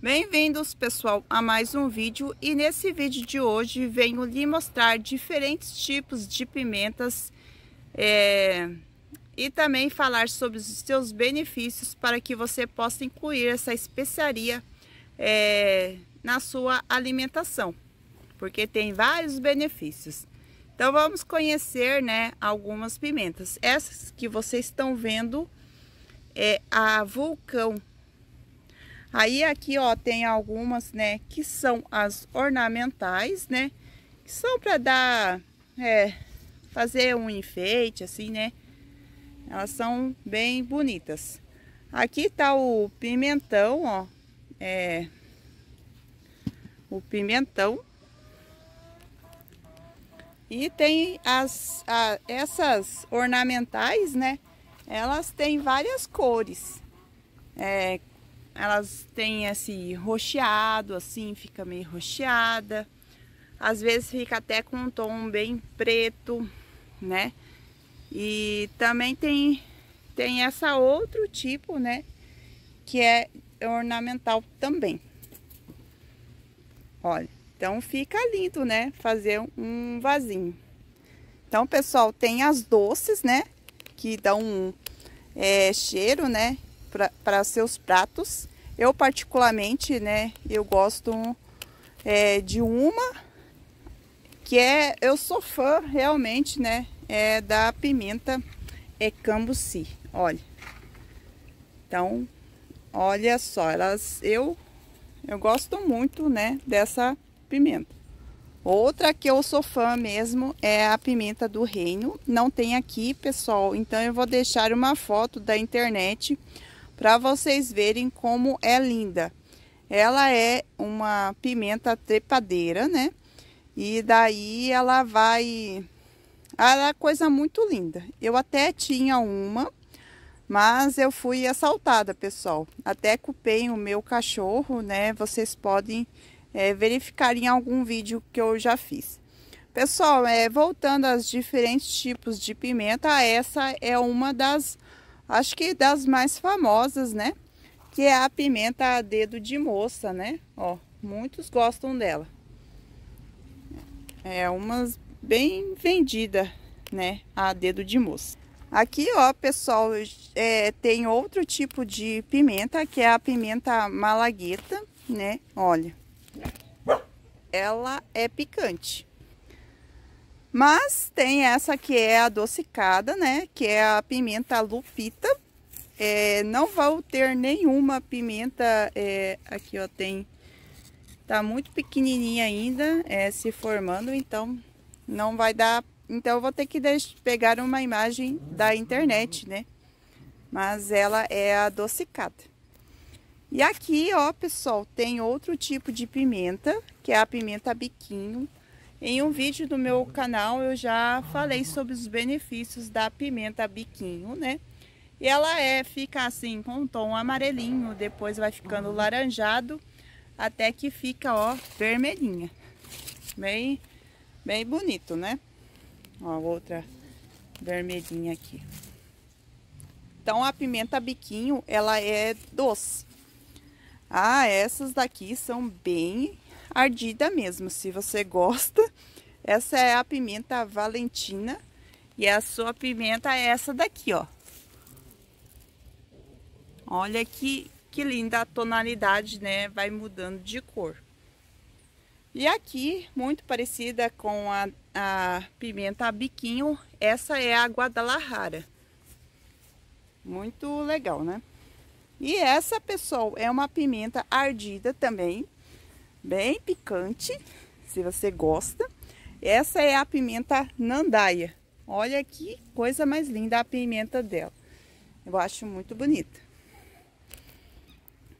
Bem-vindos pessoal a mais um vídeo e nesse vídeo de hoje venho lhe mostrar diferentes tipos de pimentas é, e também falar sobre os seus benefícios para que você possa incluir essa especiaria é, na sua alimentação, porque tem vários benefícios. Então vamos conhecer né, algumas pimentas. Essas que vocês estão vendo é a vulcão. Aí aqui ó tem algumas né que são as ornamentais né, que são para dar, é, fazer um enfeite assim né. Elas são bem bonitas. Aqui tá o pimentão ó, é, o pimentão e tem as, a, essas ornamentais, né? Elas têm várias cores. É, elas têm esse roxeado, assim, fica meio roxeada. Às vezes fica até com um tom bem preto, né? E também tem, tem essa outro tipo, né? Que é ornamental também. Olha. Então fica lindo, né? Fazer um vasinho. Então, pessoal, tem as doces, né? Que dão um é, cheiro, né? Para seus pratos. Eu, particularmente, né? Eu gosto é, de uma que é... Eu sou fã, realmente, né? É da pimenta é cambuci. Olha. Então, olha só. Elas... Eu... Eu gosto muito, né? Dessa pimenta. Outra que eu sou fã mesmo é a pimenta do reino. Não tem aqui, pessoal, então eu vou deixar uma foto da internet para vocês verem como é linda. Ela é uma pimenta trepadeira, né? E daí ela vai... Ela é coisa muito linda. Eu até tinha uma, mas eu fui assaltada, pessoal. Até culpei o meu cachorro, né? Vocês podem é, verificar em algum vídeo que eu já fiz. Pessoal, é, voltando aos diferentes tipos de pimenta, essa é uma das, acho que das mais famosas, né? Que é a pimenta dedo de moça, né? Ó, muitos gostam dela. É uma bem vendida, né? A dedo de moça. Aqui, ó, pessoal, é, tem outro tipo de pimenta, que é a pimenta malagueta, né? Olha, ela é picante. Mas tem essa que é adocicada, né? Que é a pimenta lupita. É, não vou ter nenhuma pimenta, é, aqui ó, tem, tá muito pequenininha ainda, é, se formando, então não vai dar, então eu vou ter que deixar, pegar uma imagem da internet, né? Mas ela é adocicada. E aqui, ó, pessoal, tem outro tipo de pimenta, que é a pimenta biquinho. Em um vídeo do meu canal eu já falei sobre os benefícios da pimenta biquinho, né? E ela é, fica assim, com um tom amarelinho, depois vai ficando laranjado, até que fica, ó, vermelhinha. Bem, bem bonito, né? Ó, outra vermelhinha aqui. Então, a pimenta biquinho, ela é doce. Ah, essas daqui são bem ardida mesmo, se você gosta. Essa é a pimenta valentina e a sua pimenta é essa daqui, ó. Olha que, que linda a tonalidade, né? Vai mudando de cor. E aqui, muito parecida com a, a pimenta biquinho, essa é a Guadalajara. Muito legal, né? E essa, pessoal, é uma pimenta ardida também, bem picante, se você gosta. Essa é a pimenta nandaia. Olha que coisa mais linda a pimenta dela. Eu acho muito bonita.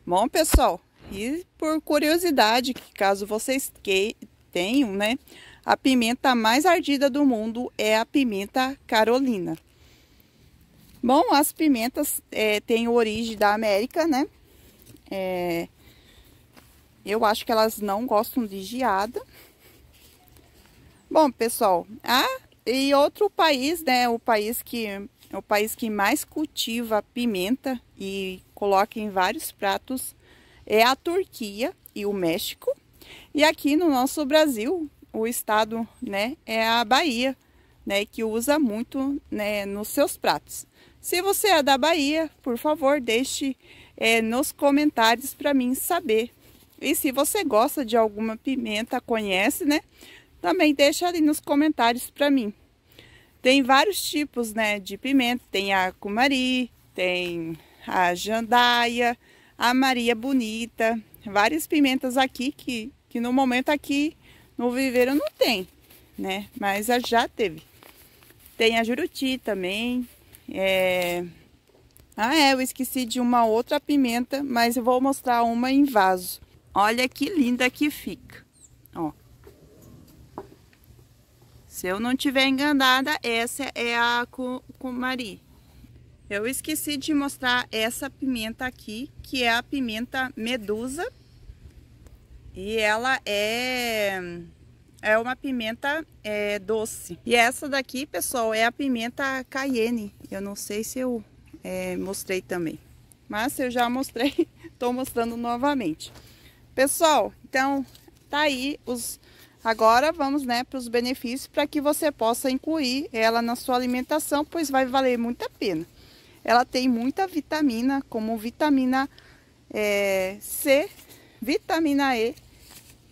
Bom, pessoal, e por curiosidade, caso vocês que tenham, né? A pimenta mais ardida do mundo é a pimenta carolina. Bom, as pimentas é, têm origem da América, né? É, eu acho que elas não gostam de geada. Bom, pessoal, ah, e outro país, né? O país que o país que mais cultiva pimenta e coloca em vários pratos é a Turquia e o México. E aqui no nosso Brasil, o estado, né, é a Bahia, né, que usa muito, né, nos seus pratos. Se você é da Bahia, por favor, deixe é, nos comentários para mim saber. E se você gosta de alguma pimenta, conhece, né? Também deixa ali nos comentários para mim. Tem vários tipos, né, de pimenta. Tem a cumari, tem a jandaia, a maria bonita. Várias pimentas aqui que, que no momento aqui no viveiro não tem, né? Mas já teve. Tem a juruti também. É... Ah, é, eu esqueci de uma outra pimenta, mas eu vou mostrar uma em vaso. Olha que linda que fica, ó. Se eu não tiver enganada, essa é a cumari. Eu esqueci de mostrar essa pimenta aqui, que é a pimenta medusa. E ela é, é uma pimenta é, doce. E essa daqui, pessoal, é a pimenta cayenne. Eu não sei se eu é, mostrei também. Mas eu já mostrei, estou mostrando novamente. Pessoal, então tá aí os Agora vamos né, para os benefícios para que você possa incluir ela na sua alimentação, pois vai valer muito a pena. Ela tem muita vitamina, como vitamina é, C, vitamina E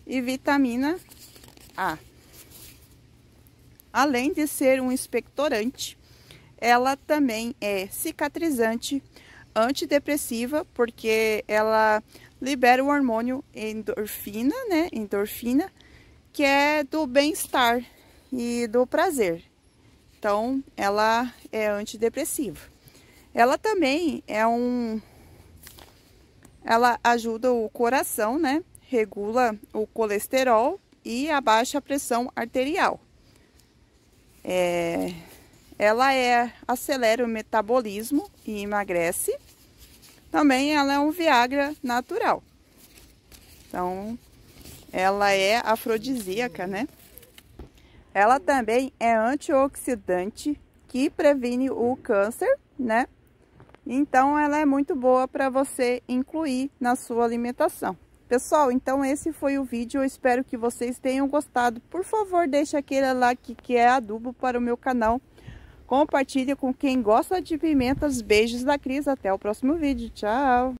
e vitamina A. Além de ser um expectorante, ela também é cicatrizante, antidepressiva, porque ela libera o hormônio endorfina, né? Endorfina, que é do bem-estar e do prazer. Então, ela é antidepressiva. Ela também é um... Ela ajuda o coração, né? Regula o colesterol e abaixa a pressão arterial. É... Ela é, acelera o metabolismo e emagrece. Também ela é um Viagra natural. Então, ela é afrodisíaca, né? Ela também é antioxidante que previne o câncer, né? Então ela é muito boa para você incluir na sua alimentação. Pessoal, então esse foi o vídeo, eu espero que vocês tenham gostado. Por favor, deixe aquele like que é adubo para o meu canal. Compartilhe com quem gosta de pimentas. Beijos da Cris, até o próximo vídeo. Tchau!